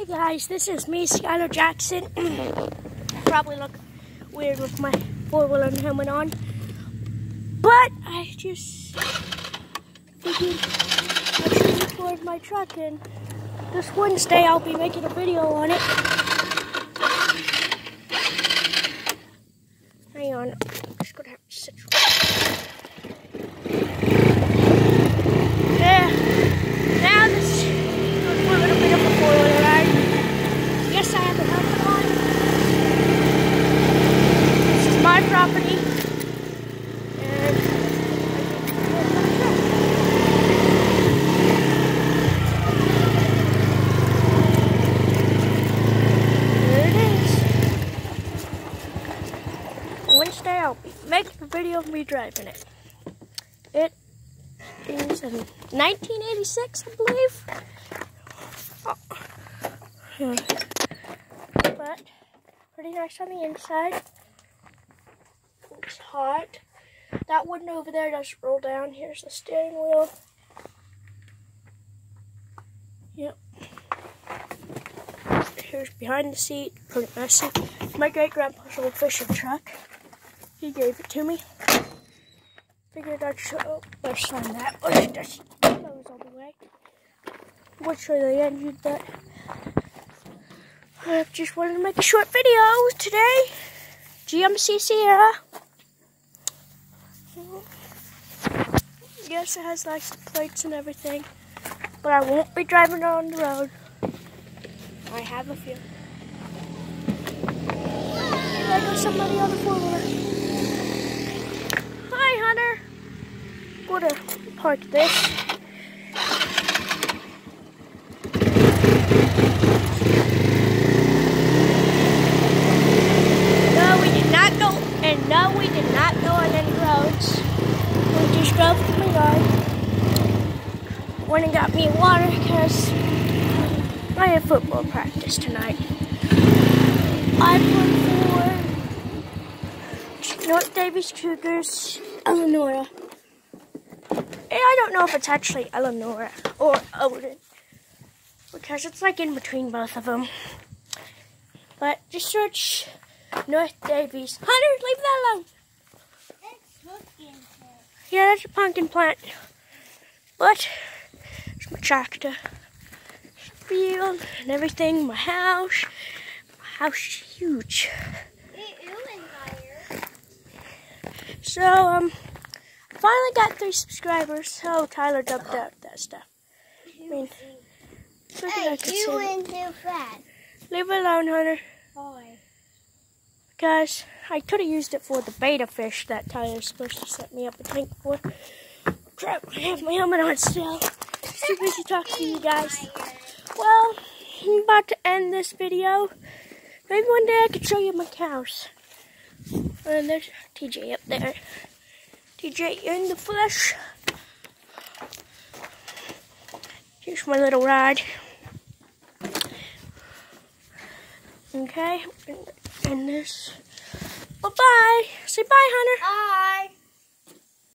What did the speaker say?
Hey guys, this is me, Skylar Jackson. Probably look weird with my four-wheeler helmet on. But I just figured I should record my truck and this Wednesday I'll be making a video on it. Hang on, I'm just gonna have to sit. There. Now this is a little bit of a four-wheeler ride. Yes, I have a helmet on. This is my property. And I get to get my truck. There it is. Wednesday I'll a video of me driving it. It is in 1986, I believe. Oh. Yeah. But pretty nice on the inside. It's hot. That window over there does roll down. Here's the steering wheel. Yep. Here's behind the seat. Pretty messy. My great grandpa's old fishing truck. He gave it to me. Figured I'd show. Let's sign that. Let's just close all the way. Show you the engine, but I just wanted to make a short video today. GMC Sierra. Yes, it has nice plates and everything, but I won't be driving it on the road. I have a few. There goes somebody on the four Gonna park this. No, we did not go, and no, we did not go on any roads. We just drove to my yard. Went and got me water because I have football practice tonight. I play for North Davis Cougars, Eleanor. I don't know if it's actually Eleanor or Odin because it's like in between both of them. But just search North Davis. Hunter, leave that alone. Yeah, that's a pumpkin plant. But it's my tractor. Field and everything. My house. My house is huge. So, um, finally got three subscribers. So Tyler dubbed out that stuff. I mean, Hey, you went too fast. Leave it alone, Hunter. Why? Guys, I could have used it for the betta fish that Tyler's supposed to set me up a tank for. Crap, I have my helmet on still. Too busy talking to you guys. Well, I'm about to end this video. Maybe one day I could show you my cows. And there's TJ up there. TJ in the flesh. Here's my little ride. Okay, and this. Bye bye. Say bye, Hunter. Bye.